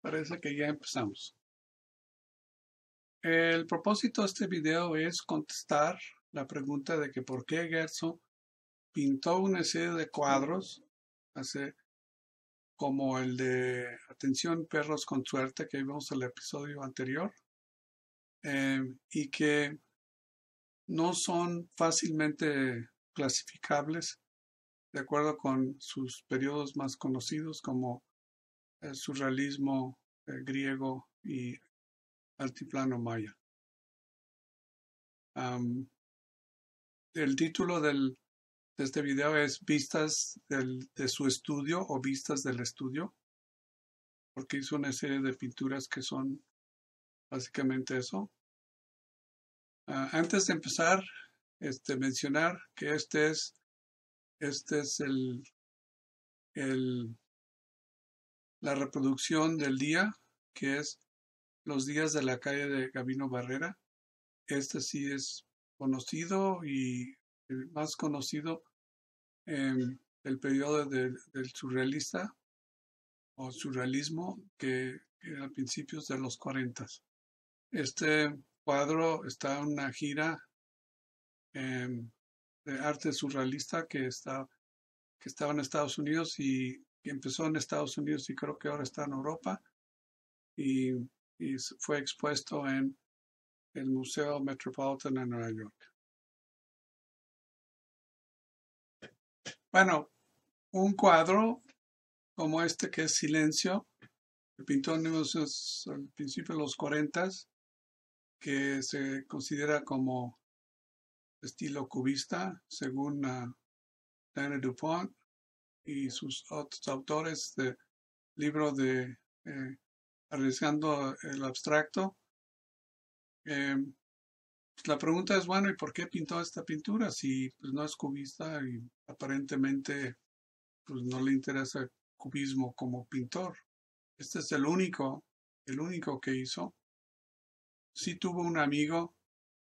Parece que ya empezamos. El propósito de este video es contestar la pregunta de que por qué Gerson pintó una serie de cuadros, hace como el de Atención Perros con Suerte que vimos en el episodio anterior, eh, y que no son fácilmente clasificables de acuerdo con sus periodos más conocidos como el surrealismo griego y altiplano maya. el título del, de este video es Vistas de su estudio o Vistas del estudio, porque hizo una serie de pinturas que son básicamente eso. Ah, antes de empezar, este, mencionar que este es, este es el, el, la reproducción del día, que es los días de la calle de Gabino Barrera. Este sí es conocido y más conocido en el periodo del surrealista o surrealismo que, que a principios de los 40. Este cuadro está una gira em, de arte surrealista que, está, que estaba en Estados Unidos y empezó en Estados Unidos y creo que ahora está en Europa y, y fue expuesto en el Museo Metropolitan en Nueva York. Bueno, un cuadro como este que es Silencio, que pintó en al principio de los 40 que se considera como estilo cubista, según uh, Dupont y sus otros autores del libro de eh, Arriesgando el Abstracto. Em, la pregunta es, bueno, ¿y por qué pintó esta pintura si pues, no es cubista y aparentemente pues, no le interesa el cubismo como pintor? Este es el único, el único que hizo sí tuvo un amigo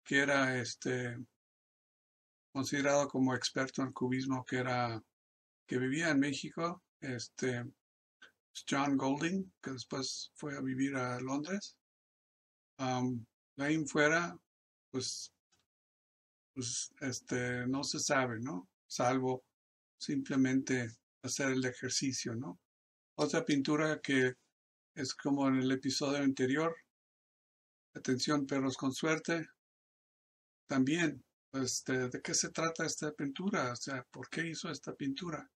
que era este considerado como experto en cubismo, que era que vivía en México, este John Golding, que después fue a vivir a Londres. Um, de ahí fuera, pues, pues, este, no se sabe, ¿no? Salvo simplemente hacer el ejercicio, ¿no? Otra pintura que es como en el episodio anterior, Atención, perros con suerte. También, este, ¿de qué se trata esta pintura? O sea, ¿por qué hizo esta pintura?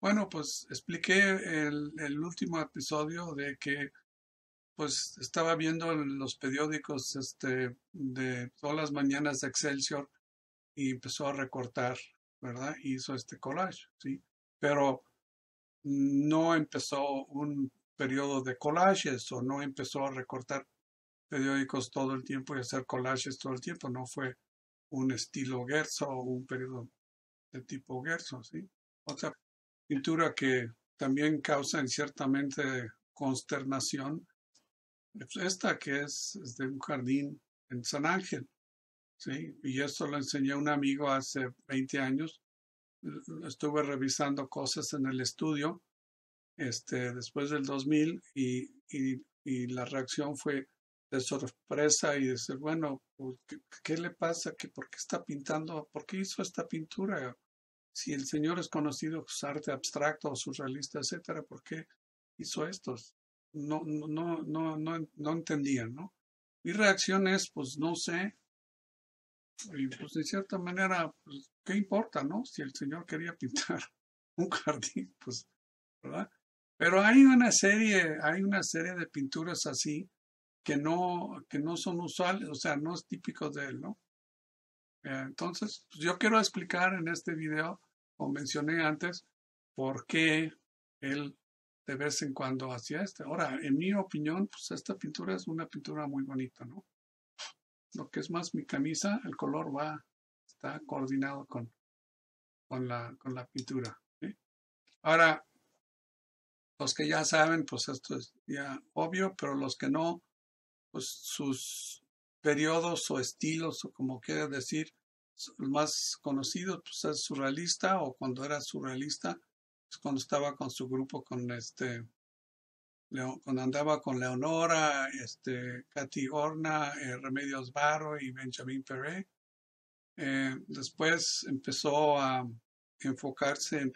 Bueno, pues expliqué el, el último episodio de que pues estaba viendo en los periódicos este, de todas las mañanas de Excelsior y empezó a recortar, ¿verdad? hizo este collage, ¿sí? Pero no empezó un periodo de collages o no empezó a recortar periódicos todo el tiempo y hacer collages todo el tiempo. No fue un estilo Gerso o un periodo de tipo Gerso, ¿sí? Otra pintura que también causa en ciertamente consternación es esta que es, de un jardín en San Ángel, ¿sí? Y esto lo enseñé a un amigo hace 20 años. Estuve revisando cosas en el estudio este, después del 2000 y, y, y la reacción fue de sorpresa y decir, bueno, pues, ¿qué, le pasa? ¿Qué, ¿Por qué está pintando? ¿Por qué hizo esta pintura? Si el señor es conocido por arte abstracto surrealista, etcétera, ¿por qué hizo esto? No, no, no, no, no entendían, ¿no? Mi reacción es, pues no sé. Y pues de cierta manera, pues, ¿qué importa, no? Si el señor quería pintar un jardín, pues, ¿verdad? Pero hay una serie, hay una serie de pinturas así que no, que no son usuales, o sea, no es típico de él, ¿no? Eh, entonces, pues, yo quiero explicar en este video, como mencioné antes, por qué él de vez en cuando hacía este. Ahora, en mi opinión, pues esta pintura es una pintura muy bonita, ¿no? Lo que es más mi camisa, el color va, está coordinado con, con, la, con la pintura. Ahora, los que ya saben, pues esto es ya obvio, pero los que no, pues sus periodos o estilos, o como quiera decir, el más conocido pues, es surrealista, o cuando era surrealista, pues, cuando estaba con su grupo, con este, cuando andaba con Leonora, este, Katy Horna, eh, Remedios Barro y Benjamin Perret. Eh, después empezó a enfocarse en,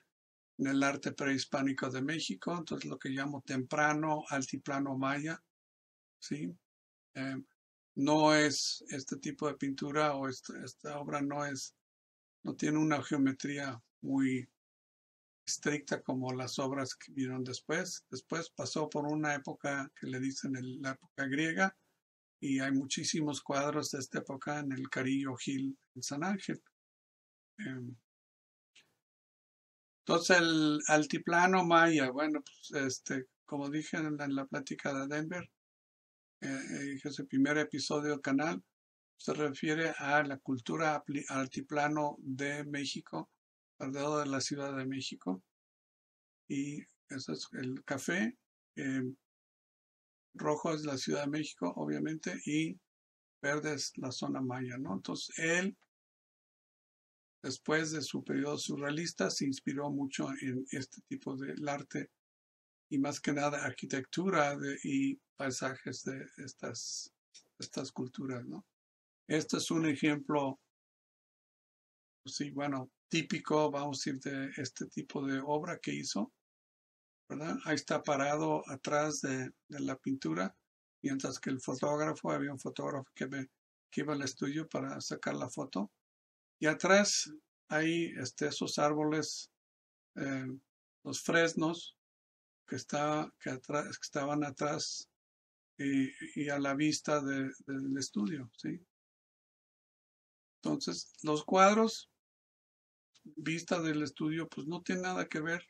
el arte prehispánico de México, entonces lo que llamo temprano, altiplano maya, ¿sí? Eh, no es este tipo de pintura o esta, esta obra no es, no tiene una geometría muy estricta como las obras que vieron después. Después pasó por una época que le dicen la época griega y hay muchísimos cuadros de esta época en el Carillo Gil en San Ángel. Em, entonces el altiplano maya, bueno, pues este, como dije en la, plática de Denver, eh, es el primer episodio del canal, se refiere a la cultura altiplano de México alrededor de la Ciudad de México. Y eso es el café. Eh, rojo es la Ciudad de México, obviamente, y verde es la zona maya, ¿no? Entonces, él, después de su periodo surrealista, se inspiró mucho en este tipo de arte y más que nada arquitectura y paisajes de estas, estas culturas, ¿no? Este es un ejemplo, sí, bueno, típico, vamos a decir, de este tipo de obra que hizo, ¿verdad? Ahí está parado atrás de, la pintura, mientras que el fotógrafo, había un fotógrafo que, que iba al estudio para sacar la foto. Y atrás hay este, esos árboles, eh, los fresnos que, está, que, atrás, que estaban atrás y, a la vista del estudio, ¿sí? Entonces, los cuadros vista del estudio, pues no tiene nada que ver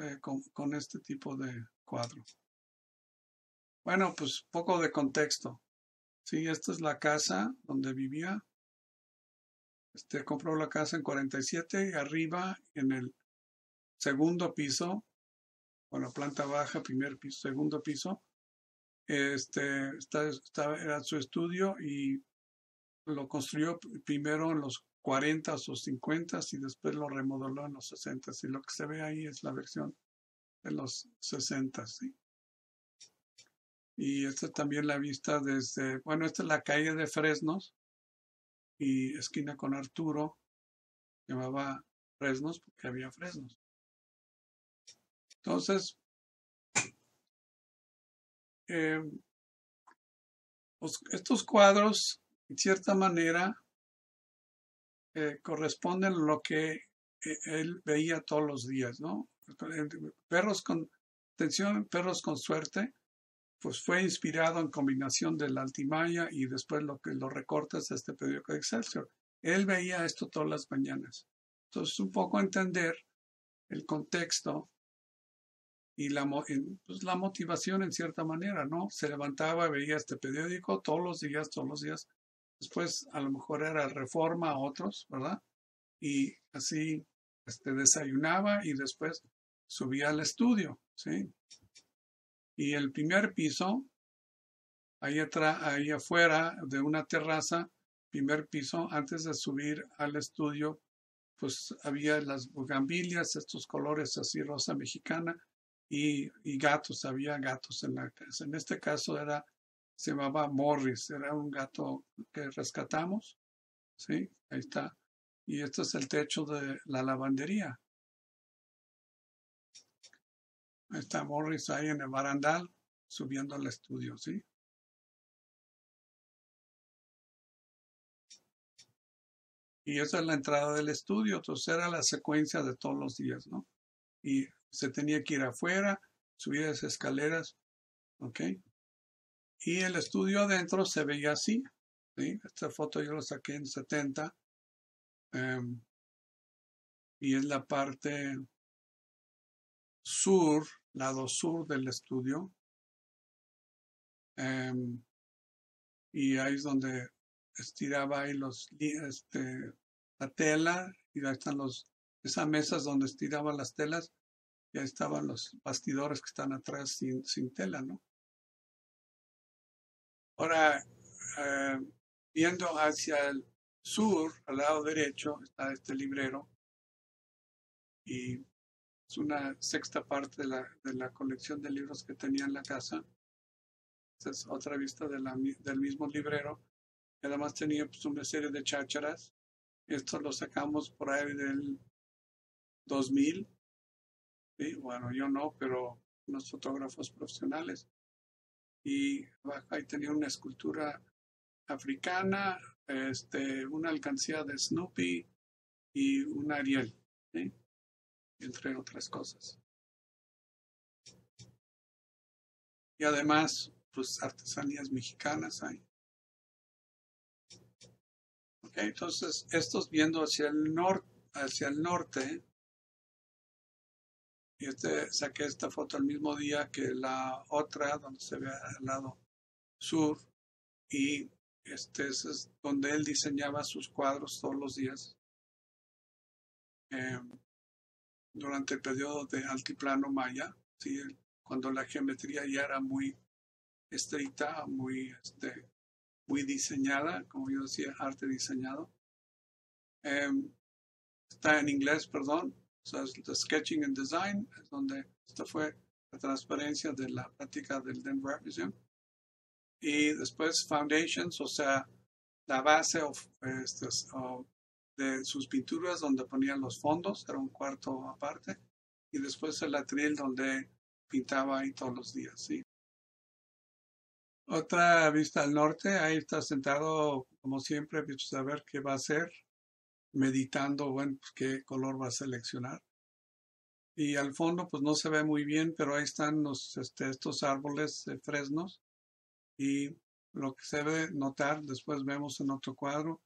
eh, con, este tipo de cuadro. Bueno, pues poco de contexto. Sí, esta es la casa donde vivía. Este compró la casa en 47 y arriba en el segundo piso, bueno, planta baja, primer piso, segundo piso, este, estaba, era su estudio y lo construyó primero en los 40 o 50 y después lo remodeló en los 60 y lo que se ve ahí es la versión de los 60 ¿sí? y esta también la vista desde bueno esta es la calle de Fresnos y esquina con Arturo llamaba Fresnos porque había Fresnos entonces eh, pues, estos cuadros en cierta manera eh, corresponden a lo que eh, él veía todos los días, ¿no? Perros con atención, perros con suerte, pues fue inspirado en combinación del Altimaya y después lo que lo recortas de este periódico de Excelsior. Él veía esto todas las mañanas. Entonces, un poco entender el contexto y la, pues, la motivación en cierta manera, ¿no? Se levantaba, veía este periódico todos los días, todos los días, después a lo mejor era reforma a otros, ¿verdad? Y así este, desayunaba y después subía al estudio, ¿sí? Y el primer piso, ahí, ahí afuera de una terraza, primer piso, antes de subir al estudio, pues había las bugambilias, estos colores así rosa mexicana, y, gatos, había gatos en la casa. En este caso era se llamaba Morris, era un gato que rescatamos, ¿sí? Ahí está. Y este es el techo de la lavandería. Ahí está Morris ahí en el barandal, subiendo al estudio, ¿sí? Y esa es la entrada del estudio, entonces era la secuencia de todos los días, ¿no? Y se tenía que ir afuera, subir las escaleras, ¿ok? Y el estudio adentro se veía así. ¿sí? Esta foto yo la saqué en 70. Em, y es la parte sur, lado sur del estudio. Em, y ahí es donde estiraba ahí los, este, la tela y ahí están los, esas mesas donde estiraba las telas y ahí estaban los bastidores que están atrás sin, sin tela, ¿no? Ahora, eh, viendo hacia el sur, al lado derecho, está este librero y es una sexta parte de la, de la colección de libros que tenía en la casa. Esta es otra vista de del mismo librero. Y además tenía pues, una serie de chácharas. Esto lo sacamos por ahí del 2000. Bueno, yo no, pero unos fotógrafos profesionales. Y ahí tenía una escultura africana, este, una alcancía de Snoopy y un Ariel, entre otras cosas. Y además, pues artesanías mexicanas hay. Okay, entonces, estos viendo hacia el norte, hacia el norte, y este, saqué esta foto el mismo día que la otra, donde se ve al lado sur, y este es donde él diseñaba sus cuadros todos los días. Em, durante el periodo de altiplano maya, ¿sí? cuando la geometría ya era muy estricta, muy, este, muy diseñada, como yo decía, arte diseñado. Em, está en inglés, perdón, o the Sketching and Design, es donde esta fue la transparencia de la práctica del Denver Museum. Y después Foundations, o sea, la base este, de sus pinturas donde ponían los fondos, era un cuarto aparte. Y después el atril donde pintaba ahí todos los días, ¿sí? Otra vista al norte, ahí está sentado, como siempre, a ver qué va a hacer meditando, bueno, pues, qué color va a seleccionar. Y al fondo, pues no se ve muy bien, pero ahí están este, estos árboles de fresnos. Y lo que se debe notar, después vemos en otro cuadro,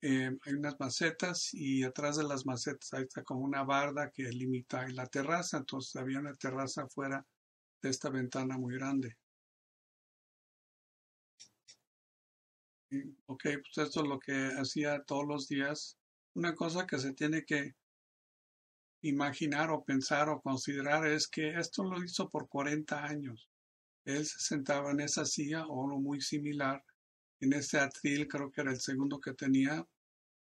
eh, hay unas macetas y atrás de las macetas ahí está como una barda que limita la terraza. Entonces había una terraza afuera de esta ventana muy grande. Ok, pues esto es lo que hacía todos los días una cosa que se tiene que imaginar o pensar o considerar es que esto lo hizo por 40 años. Él se sentaba en esa silla o lo muy similar, en ese atril, creo que era el segundo que tenía,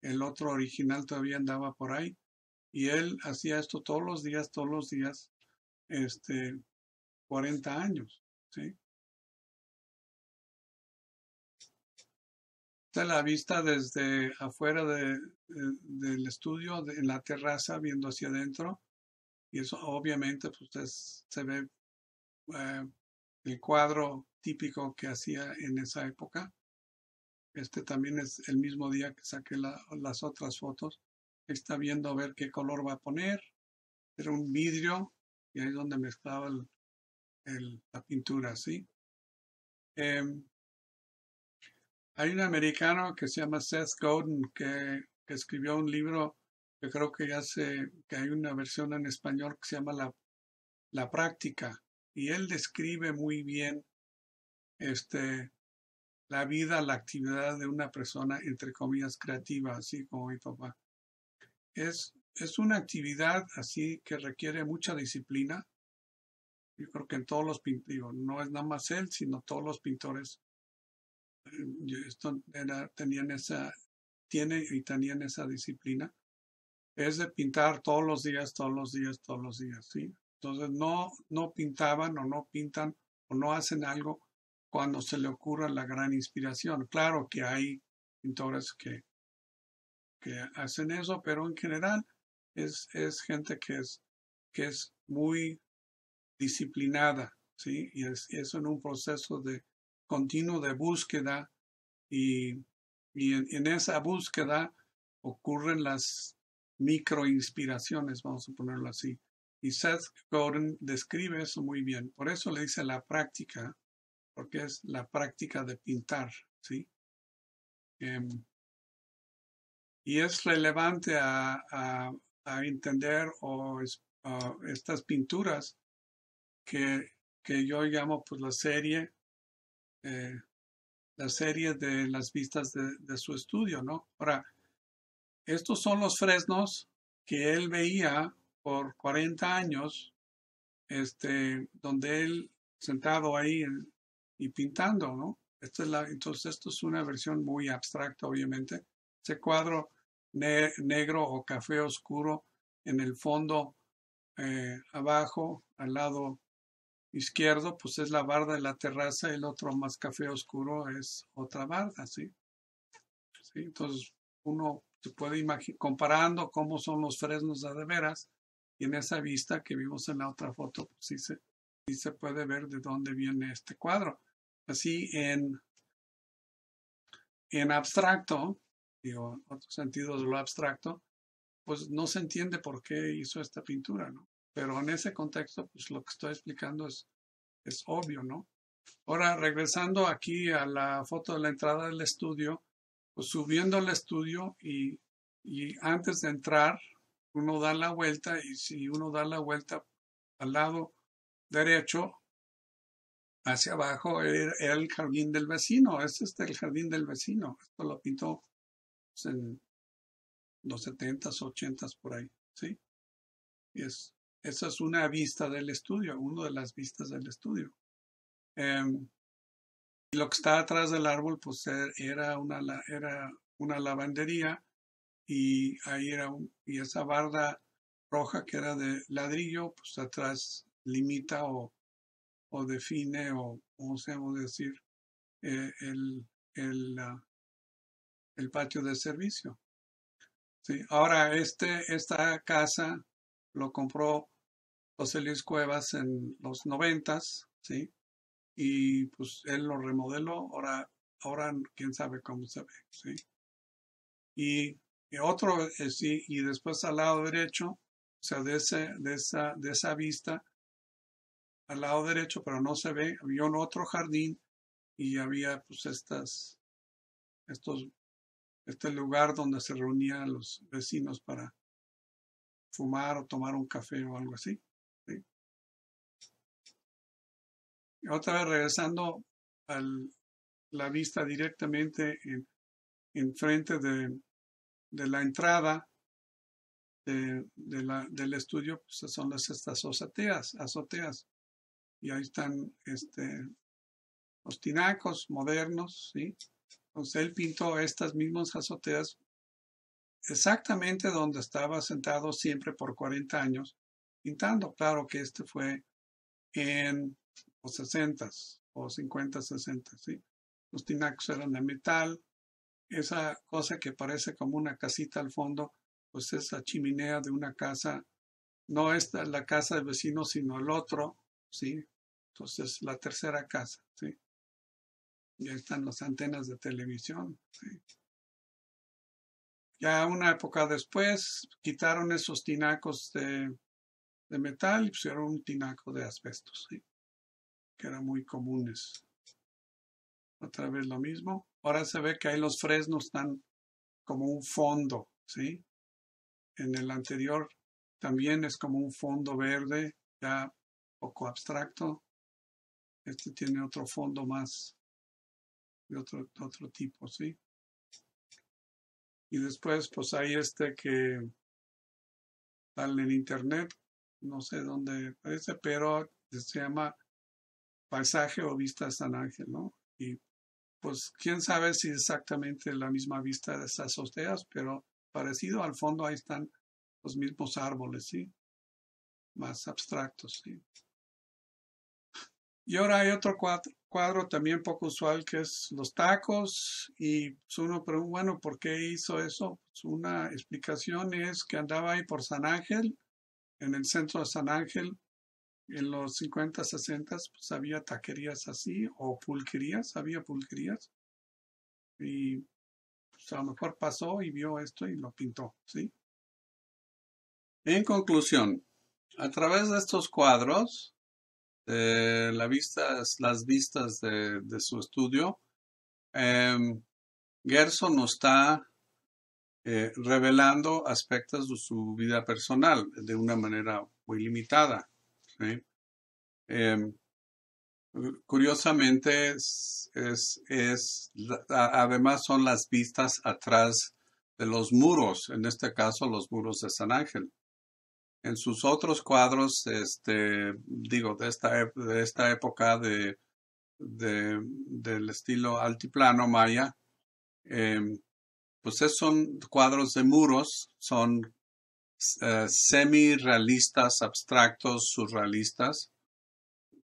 el otro original todavía andaba por ahí, y él hacía esto todos los días, todos los días, este, 40 años, ¿sí? La vista desde afuera de, del estudio, en la terraza, viendo hacia adentro. Y eso obviamente pues, se ve eh, el cuadro típico que hacía en esa época. Este también es el mismo día que saqué las otras fotos. Está viendo a ver qué color va a poner. Era un vidrio y ahí es donde mezclaba el, la pintura, ¿sí? Em, hay un americano que se llama Seth Godin que, escribió un libro que creo que ya se, que hay una versión en español que se llama La, la práctica y él describe muy bien este la vida, la actividad de una persona entre comillas creativa, así como mi papá. Es, es una actividad así que requiere mucha disciplina. Yo creo que en todos los pintores, no es nada más él, sino todos los pintores esto era, tenían esa, tiene y tenían esa disciplina, es de pintar todos los días, todos los días, todos los días, ¿sí? Entonces no, no pintaban o no pintan o no hacen algo cuando se le ocurra la gran inspiración. Claro que hay pintores que, que hacen eso, pero en general es, es gente que es, que es muy disciplinada, ¿sí? Y es, es en un proceso de, continuo de búsqueda y, y en, esa búsqueda ocurren las microinspiraciones, vamos a ponerlo así. Y Seth Godin describe eso muy bien. Por eso le dice la práctica, porque es la práctica de pintar, ¿sí? Em, y es relevante a, a, entender o estas pinturas que, que yo llamo pues la serie eh, la serie de las vistas de, su estudio, ¿no? Ahora, estos son los fresnos que él veía por 40 años, este, donde él sentado ahí y pintando, ¿no? Esta es la, entonces, esto es una versión muy abstracta, obviamente. Ese cuadro negro o café oscuro en el fondo eh, abajo, al lado izquierdo, pues es la barda de la terraza, el otro más café oscuro es otra barda, ¿sí? ¿Sí? Entonces, uno se puede imaginar, comparando cómo son los fresnos de, de veras, y en esa vista que vimos en la otra foto, pues sí se, sí se puede ver de dónde viene este cuadro. Así en, en abstracto, digo, en otro sentido de lo abstracto, pues no se entiende por qué hizo esta pintura, ¿no? Pero en ese contexto, pues lo que estoy explicando es, es obvio, ¿no? Ahora, regresando aquí a la foto de la entrada del estudio, pues subiendo al estudio y, y antes de entrar, uno da la vuelta y si uno da la vuelta al lado derecho, hacia abajo, era, el jardín del vecino. Este es el jardín del vecino. Esto lo pintó pues, en los setentas, ochentas por ahí, ¿sí? Y es, esa es una vista del estudio, una de las vistas del estudio. Y lo que está atrás del árbol, pues er, era una, era una lavandería y ahí era y esa barda roja que era de ladrillo, pues atrás limita o, o define o, como se decir, eh, el, el, uh, el patio de servicio. Sí. Ahora, este, esta casa lo compró José Luis Cuevas en los noventas, ¿sí? Y pues él lo remodeló, ahora, ahora quién sabe cómo se ve, ¿sí? Y, otro, eh, sí, y después al lado derecho, o sea, de, ese, de, esa, de esa vista, al lado derecho, pero no se ve, había un otro jardín y había pues estas, estos este lugar donde se reunían los vecinos para fumar o tomar un café o algo así. otra vez regresando a la vista directamente en, en frente de, de, la entrada de, de la, del estudio, pues son las, estas azoteas, azoteas. Y ahí están este, los tinacos modernos, ¿sí? Entonces él pintó estas mismas azoteas exactamente donde estaba sentado siempre por 40 años pintando. Claro que este fue en los 60 o 50, 60, ¿sí? Los tinacos eran de metal. Esa cosa que parece como una casita al fondo, pues es la chimenea de una casa. No esta la casa del vecino, sino el otro, ¿sí? Entonces la tercera casa, ¿sí? Y están las antenas de televisión. ¿sí? Ya una época después quitaron esos tinacos de, de metal y pusieron un tinaco de asbestos, ¿sí? que eran muy comunes. Otra vez lo mismo. Ahora se ve que ahí los fresnos están como un fondo, ¿sí? En el anterior también es como un fondo verde, ya poco abstracto. Este tiene otro fondo más de otro, otro tipo, ¿sí? Y después, pues hay este que sale en internet, no sé dónde parece, pero se llama Paisaje o Vista San Ángel, ¿no? Y pues quién sabe si exactamente la misma vista de esas azoteas, pero parecido al fondo ahí están los mismos árboles, ¿sí? Más abstractos, ¿sí? Y ahora hay otro cuadro, también poco usual que es los tacos y pues, uno pregunta, bueno, ¿por qué hizo eso? Pues una explicación es que andaba ahí por San Ángel, en el centro de San Ángel, en los 50, 60, pues había taquerías así o pulquerías, había pulquerías. Y pues, a lo mejor pasó y vio esto y lo pintó, ¿sí? En conclusión, a través de estos cuadros, de la vista, las vistas de, su estudio, eh, Gerson nos está eh, revelando aspectos de su vida personal de una manera muy limitada. Eh, curiosamente, es, es, además son las vistas atrás de los muros, en este caso los muros de San Ángel en sus otros cuadros, este, digo, de esta, de esta época de, de, del estilo altiplano maya, em, pues son cuadros de muros, son eh, semi-realistas, abstractos, surrealistas,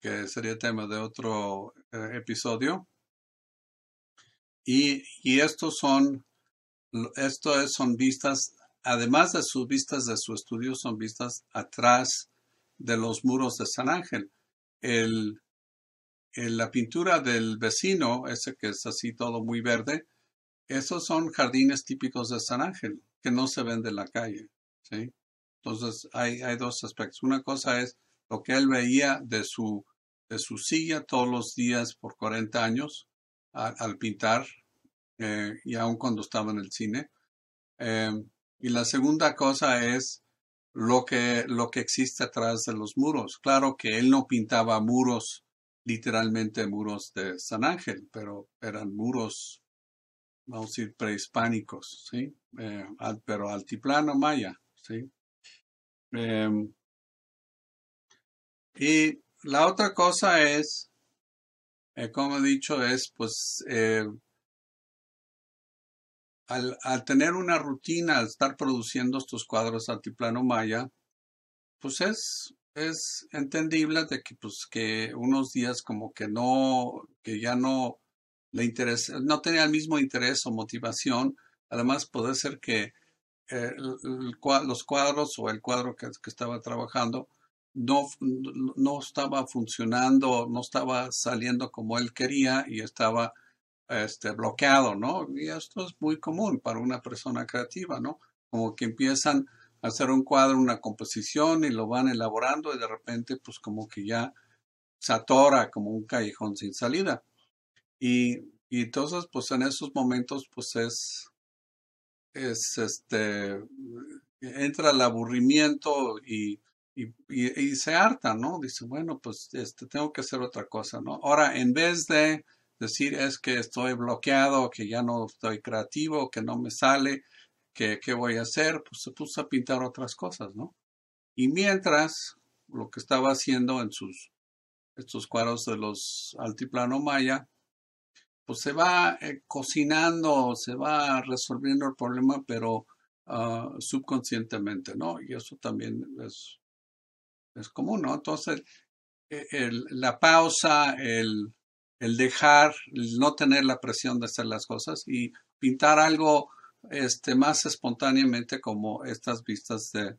que sería tema de otro eh, episodio. Y, y, estos son, esto es, son vistas, además de sus vistas de su estudio, son vistas atrás de los muros de San Ángel. El, la pintura del vecino, ese que es así todo muy verde, esos son jardines típicos de San Ángel, que no se ven de la calle. ¿sí? Entonces hay, hay dos aspectos. Una cosa es lo que él veía de su, de su silla todos los días por 40 años al pintar, eh, y aun cuando estaba en el cine. Eh, y la segunda cosa es lo que, lo que existe atrás de los muros. Claro que él no pintaba muros, literalmente muros de San Ángel, pero eran muros, vamos a decir, prehispánicos, ¿sí? Eh, pero altiplano maya, ¿sí? Em, y la otra cosa es, eh, como he dicho, es pues eh, al, tener una rutina, al estar produciendo estos cuadros altiplano maya, pues es, es entendible de que, pues, que unos días como que no, que ya no le interesa, no tenía el mismo interés o motivación. Además, puede ser que eh, los cuadros o el cuadro que, que estaba trabajando no, no estaba funcionando, no estaba saliendo como él quería y estaba este, bloqueado, ¿no? Y esto es muy común para una persona creativa, ¿no? Como que empiezan a hacer un cuadro, una composición y lo van elaborando y de repente pues como que ya se atora como un callejón sin salida. Y, y entonces pues en esos momentos pues es, es este, entra el aburrimiento y, y, y, y se harta, ¿no? Dice, bueno, pues este, tengo que hacer otra cosa, ¿no? Ahora, en vez de decir es que estoy bloqueado, que ya no estoy creativo, que no me sale, que qué voy a hacer, pues se puso a pintar otras cosas, ¿no? Y mientras lo que estaba haciendo en sus estos cuadros de los altiplano maya, pues se va eh, cocinando, se va resolviendo el problema, pero uh, subconscientemente, ¿no? Y eso también es, es común, ¿no? Entonces, e, la pausa, el, el dejar, no tener la presión de hacer las cosas y pintar algo este, más espontáneamente como estas vistas de,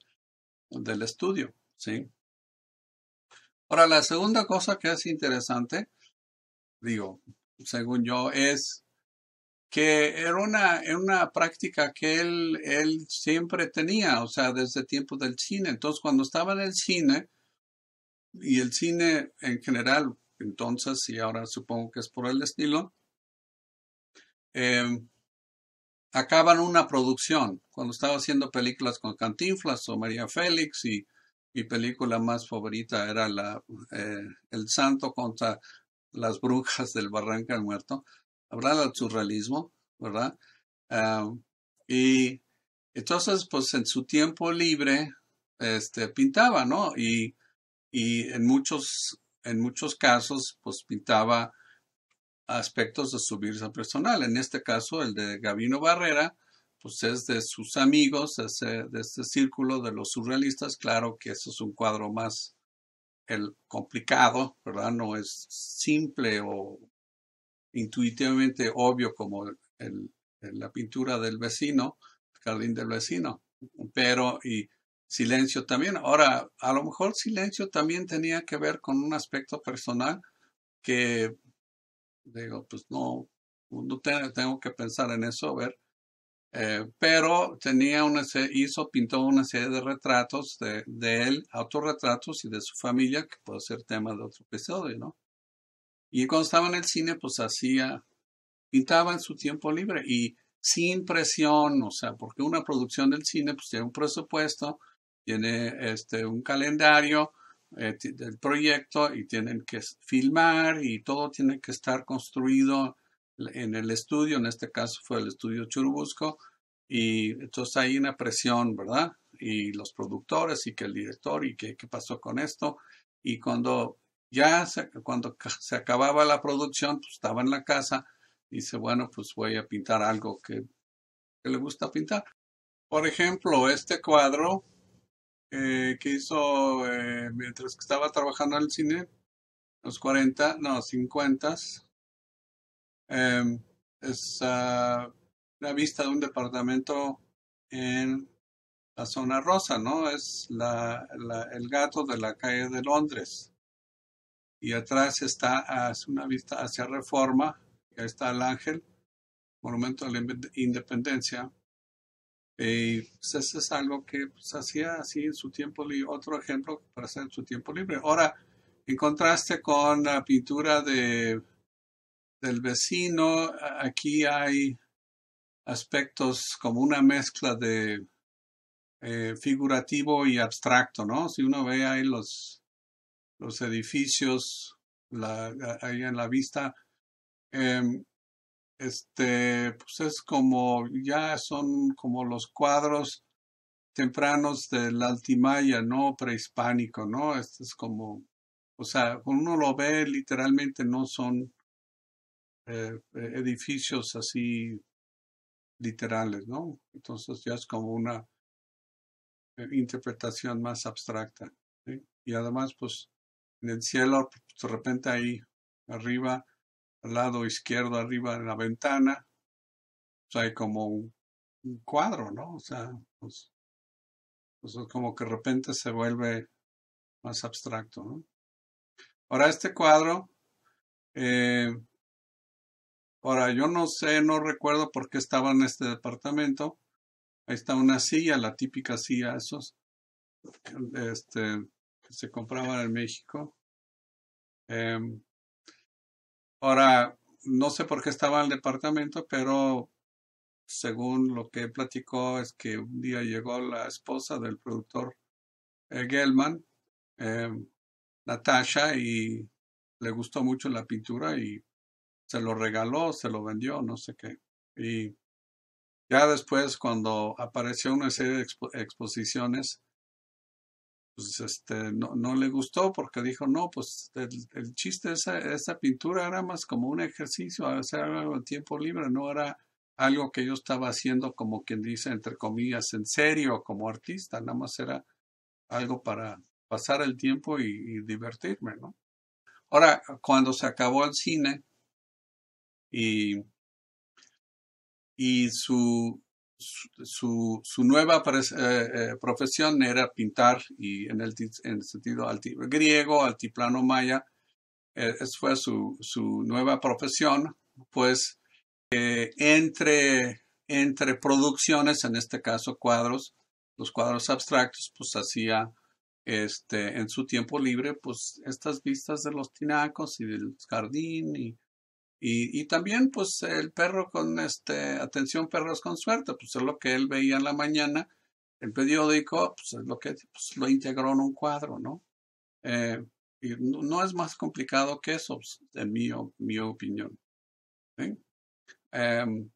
del estudio, ¿sí? Ahora, la segunda cosa que es interesante, digo, según yo, es que era una, una práctica que él, él siempre tenía, o sea, desde tiempo del cine. Entonces, cuando estaba en el cine, y el cine en general entonces, y ahora supongo que es por el estilo, eh, acaban una producción. Cuando estaba haciendo películas con Cantinflas o María Félix y mi película más favorita era la, eh, El Santo contra las brujas del Barranca del Muerto, hablaba del surrealismo, ¿verdad? Ah, y entonces, pues en su tiempo libre, este, pintaba, ¿no? Y, y en muchos en muchos casos, pues pintaba aspectos de su vida personal. En este caso, el de Gavino Barrera, pues es de sus amigos, de este círculo de los surrealistas. Claro que eso es un cuadro más el complicado, ¿verdad? No es simple o intuitivamente obvio como el, la pintura del vecino, el jardín del vecino. Pero, y Silencio también. Ahora, a lo mejor silencio también tenía que ver con un aspecto personal que, digo, pues no, no tengo que pensar en eso, ver. Eh, pero tenía una, hizo, pintó una serie de retratos de, de él, autorretratos y de su familia, que puede ser tema de otro episodio, ¿no? Y cuando estaba en el cine, pues hacía, pintaba en su tiempo libre y sin presión, o sea, porque una producción del cine, pues tiene un presupuesto, tiene este, un calendario eh, del proyecto y tienen que filmar y todo tiene que estar construido en el estudio, en este caso fue el estudio Churubusco, y entonces hay una presión, ¿verdad? Y los productores y que el director y qué pasó con esto. Y cuando ya cuando se acababa la producción, pues estaba en la casa, dice, bueno, pues voy a pintar algo que, le gusta pintar. Por ejemplo, este cuadro eh, que hizo eh, mientras que estaba trabajando en el cine, los 40, no, 50, em, es uh, una vista de un departamento en la zona rosa, ¿no? Es la, el gato de la calle de Londres. Y atrás está es una vista hacia Reforma, y ahí está el Ángel, Monumento a la Independencia. Y pues eso es algo que pues, hacía así en su tiempo libre, otro ejemplo para hacer en su tiempo libre. Ahora, en contraste con la pintura de, del vecino, aquí hay aspectos como una mezcla de eh, figurativo y abstracto, ¿no? Si uno ve ahí los, los edificios ahí en la vista, em, este, pues es como, ya son como los cuadros tempranos del Altimaya, ¿no? Prehispánico, ¿no? Este es como, o sea, uno lo ve literalmente, no son eh, edificios así literales, ¿no? Entonces ya es como una eh, interpretación más abstracta. Y además, pues, en el cielo, pues, de repente ahí arriba, lado izquierdo, arriba en la ventana, pues hay como un, cuadro, ¿no? O sea, pues, pues como que de repente se vuelve más abstracto, ¿no? Ahora, este cuadro, eh, ahora yo no sé, no recuerdo por qué estaba en este departamento, Ahí está una silla, la típica silla, esos este, que se compraban en México. Em, ahora, no sé por qué estaba en el departamento, pero según lo que platicó, es que un día llegó la esposa del productor eh, Gelman, em, Natasha, y le gustó mucho la pintura y se lo regaló, se lo vendió, no sé qué. Y ya después, cuando apareció una serie de exposiciones, pues este, no, no, le gustó porque dijo, no, pues el, chiste de esa, esa, pintura era más como un ejercicio, hacer algo en tiempo libre, no era algo que yo estaba haciendo como quien dice, entre comillas, en serio, como artista, nada más era algo para pasar el tiempo y, y divertirme, ¿no? Ahora, cuando se acabó el cine y y su, su, su nueva eh, eh, profesión era pintar y en el, en el sentido griego, altiplano maya, eh, esa fue su, su nueva profesión, pues entre, entre producciones, en este caso cuadros, los cuadros abstractos, pues hacía este, en su tiempo libre, pues estas vistas de los tinacos y del jardín y y, también, pues, el perro con este, atención perros con suerte, pues es lo que él veía en la mañana, el periódico, pues es lo que pues, lo integró en un cuadro, ¿no? Eh, y no, es más complicado que eso, pues, en mi, mi opinión. Em,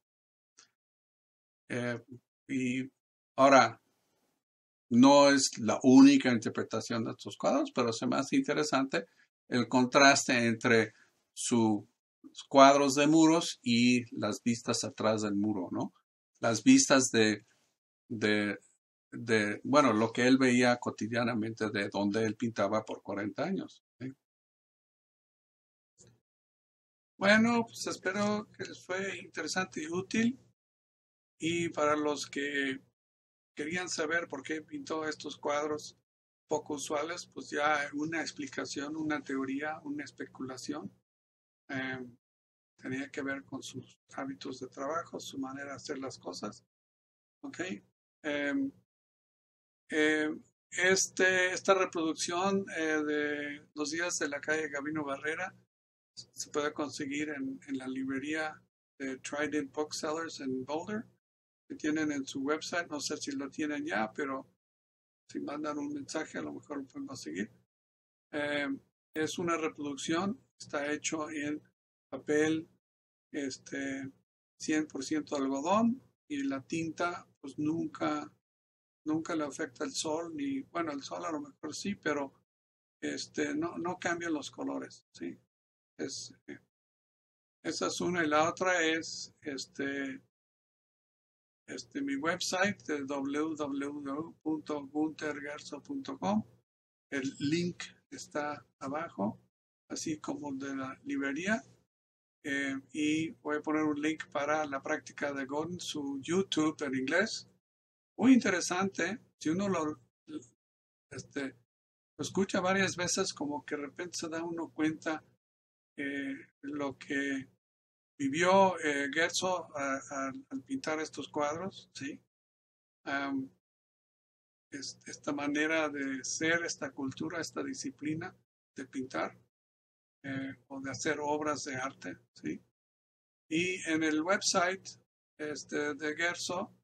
eh, y ahora, no es la única interpretación de estos cuadros, pero se me hace interesante el contraste entre su cuadros de muros y las vistas atrás del muro, ¿no? Las vistas de, de, bueno, lo que él veía cotidianamente de donde él pintaba por 40 años. Bueno, pues espero que les fue interesante y útil. Y para los que querían saber por qué pintó estos cuadros poco usuales, pues ya una explicación, una teoría, una especulación. Em, tenía que ver con sus hábitos de trabajo, su manera de hacer las cosas. ¿Ok? Em, em, este, esta reproducción eh, de Los días de la calle Gabino Barrera se puede conseguir en, en la librería de Trident Booksellers en Boulder, que tienen en su website. No sé si lo tienen ya, pero si mandan un mensaje a lo mejor lo pueden conseguir. es una reproducción, está hecho en papel este 100% algodón y la tinta pues nunca nunca le afecta el sol ni bueno el sol a lo mejor sí pero este, no, no cambian los colores, ¿sí? Es, esa es una y la otra es este, este, mi website www.guntergerso.com. El link está abajo, así como de la librería. Eh, y voy a poner un link para la práctica de Gordon, su YouTube en inglés. Muy interesante. Si uno lo, este, lo escucha varias veces, como que de repente se da uno cuenta eh, lo que vivió eh, al pintar estos cuadros, ¿sí? esta manera de ser, esta cultura, esta disciplina de pintar eh, o de hacer obras de arte, ¿sí? Y en el website este, de Gerso,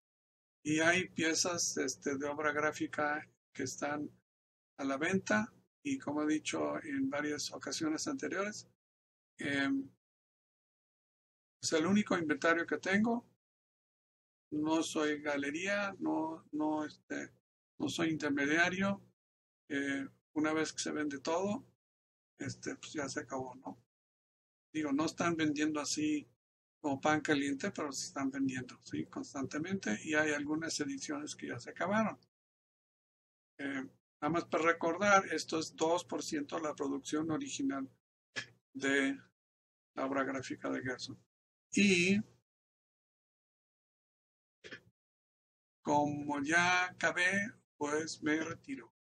y hay piezas este, de obra gráfica que están a la venta y como he dicho en varias ocasiones anteriores, em, es el único inventario que tengo. No soy galería, no, no, este, no soy intermediario. Eh, una vez que se vende todo, este, pues ya se acabó, ¿no? Digo, no están vendiendo así como pan caliente, pero se están vendiendo, ¿sí? Constantemente y hay algunas ediciones que ya se acabaron. Eh, nada más para recordar, esto es 2% de la producción original de la obra gráfica de Gerson. Y como ya acabé, pues me retiro.